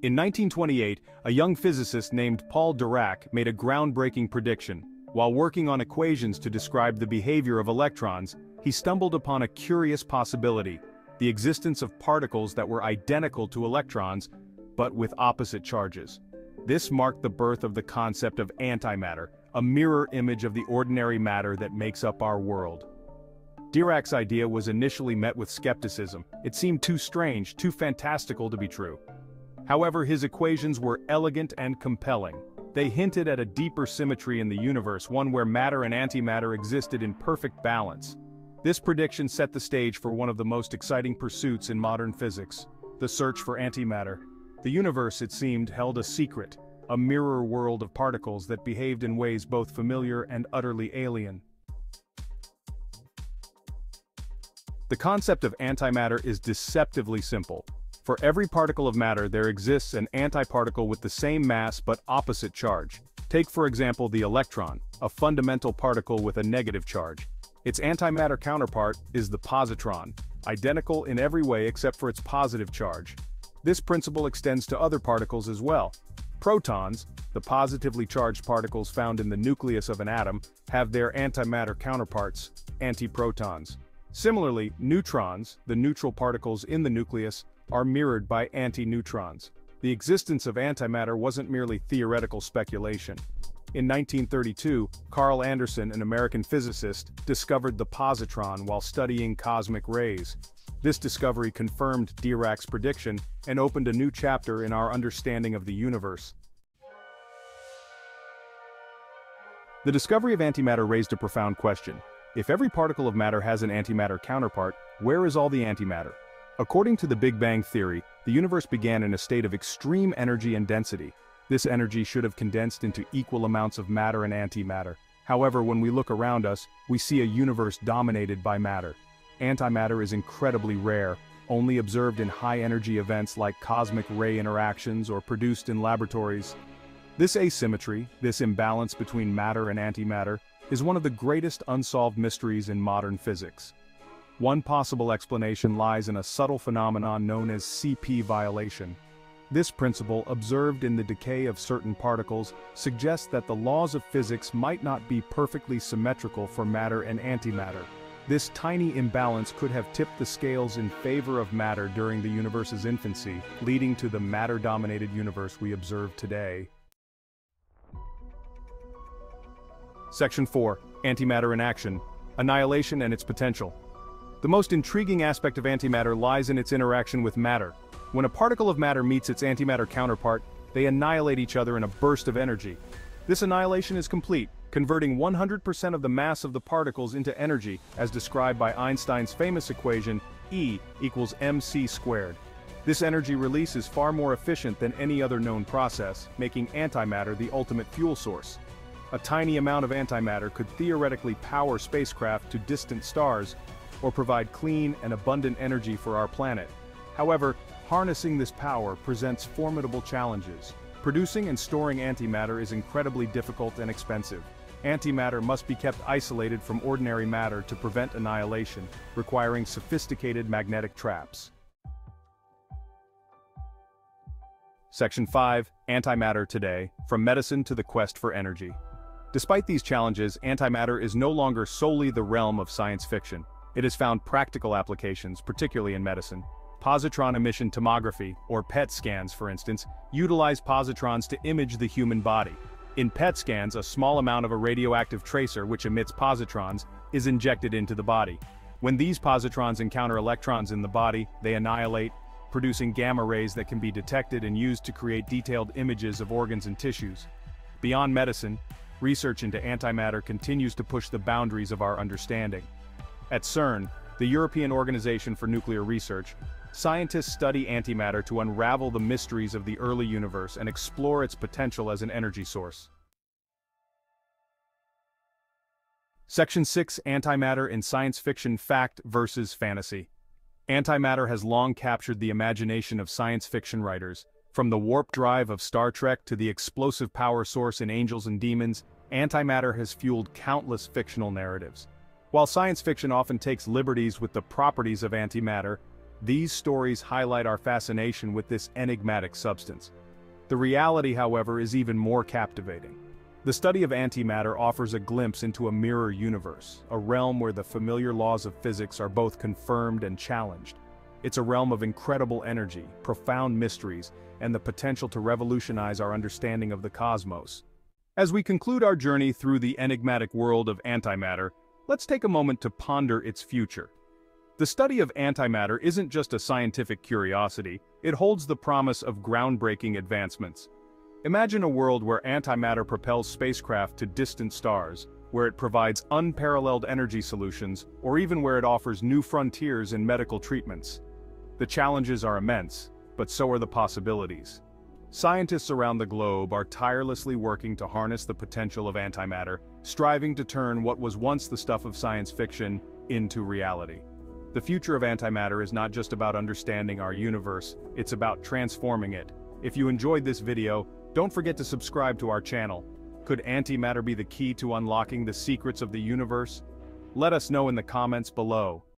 In 1928, a young physicist named Paul Dirac made a groundbreaking prediction. While working on equations to describe the behavior of electrons, he stumbled upon a curious possibility, the existence of particles that were identical to electrons, but with opposite charges. This marked the birth of the concept of antimatter, a mirror image of the ordinary matter that makes up our world. Dirac's idea was initially met with skepticism, it seemed too strange, too fantastical to be true. However his equations were elegant and compelling. They hinted at a deeper symmetry in the universe, one where matter and antimatter existed in perfect balance. This prediction set the stage for one of the most exciting pursuits in modern physics, the search for antimatter. The universe, it seemed, held a secret, a mirror world of particles that behaved in ways both familiar and utterly alien. The concept of antimatter is deceptively simple. For every particle of matter there exists an antiparticle with the same mass but opposite charge. Take for example the electron, a fundamental particle with a negative charge. Its antimatter counterpart is the positron, identical in every way except for its positive charge. This principle extends to other particles as well. Protons, the positively charged particles found in the nucleus of an atom, have their antimatter counterparts, antiprotons. Similarly, neutrons, the neutral particles in the nucleus, are mirrored by antineutrons. The existence of antimatter wasn't merely theoretical speculation. In 1932, Carl Anderson, an American physicist, discovered the positron while studying cosmic rays. This discovery confirmed Dirac's prediction and opened a new chapter in our understanding of the universe. The discovery of antimatter raised a profound question. If every particle of matter has an antimatter counterpart, where is all the antimatter? According to the Big Bang theory, the universe began in a state of extreme energy and density. This energy should have condensed into equal amounts of matter and antimatter. However, when we look around us, we see a universe dominated by matter. Antimatter is incredibly rare, only observed in high-energy events like cosmic ray interactions or produced in laboratories. This asymmetry, this imbalance between matter and antimatter, is one of the greatest unsolved mysteries in modern physics. One possible explanation lies in a subtle phenomenon known as CP violation. This principle, observed in the decay of certain particles, suggests that the laws of physics might not be perfectly symmetrical for matter and antimatter. This tiny imbalance could have tipped the scales in favor of matter during the universe's infancy, leading to the matter-dominated universe we observe today. Section 4. Antimatter in Action. Annihilation and its Potential. The most intriguing aspect of antimatter lies in its interaction with matter. When a particle of matter meets its antimatter counterpart, they annihilate each other in a burst of energy. This annihilation is complete, converting 100% of the mass of the particles into energy, as described by Einstein's famous equation, E equals mc squared. This energy release is far more efficient than any other known process, making antimatter the ultimate fuel source. A tiny amount of antimatter could theoretically power spacecraft to distant stars, or provide clean and abundant energy for our planet. However, harnessing this power presents formidable challenges. Producing and storing antimatter is incredibly difficult and expensive. Antimatter must be kept isolated from ordinary matter to prevent annihilation, requiring sophisticated magnetic traps. Section 5, Antimatter Today, From Medicine to the Quest for Energy. Despite these challenges, antimatter is no longer solely the realm of science fiction. It has found practical applications, particularly in medicine. Positron emission tomography, or PET scans for instance, utilize positrons to image the human body. In PET scans, a small amount of a radioactive tracer which emits positrons is injected into the body. When these positrons encounter electrons in the body, they annihilate, producing gamma rays that can be detected and used to create detailed images of organs and tissues. Beyond medicine, research into antimatter continues to push the boundaries of our understanding. At CERN, the European Organization for Nuclear Research, scientists study antimatter to unravel the mysteries of the early universe and explore its potential as an energy source. Section 6 Antimatter in Science Fiction Fact versus Fantasy Antimatter has long captured the imagination of science fiction writers. From the warp drive of Star Trek to the explosive power source in Angels and Demons, antimatter has fueled countless fictional narratives. While science fiction often takes liberties with the properties of antimatter, These stories highlight our fascination with this enigmatic substance. The reality, however, is even more captivating. The study of antimatter offers a glimpse into a mirror universe, a realm where the familiar laws of physics are both confirmed and challenged. It's a realm of incredible energy, profound mysteries, and the potential to revolutionize our understanding of the cosmos. As we conclude our journey through the enigmatic world of antimatter, let's take a moment to ponder its future. The study of antimatter isn't just a scientific curiosity, it holds the promise of groundbreaking advancements. Imagine a world where antimatter propels spacecraft to distant stars, where it provides unparalleled energy solutions, or even where it offers new frontiers in medical treatments. The challenges are immense, but so are the possibilities. Scientists around the globe are tirelessly working to harness the potential of antimatter, striving to turn what was once the stuff of science fiction into reality. The future of antimatter is not just about understanding our universe, it's about transforming it. If you enjoyed this video, don't forget to subscribe to our channel. Could antimatter be the key to unlocking the secrets of the universe? Let us know in the comments below.